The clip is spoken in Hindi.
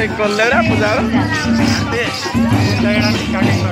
వదలలేరా పూజారు అంటే తాగడానికి స్టార్టింగ్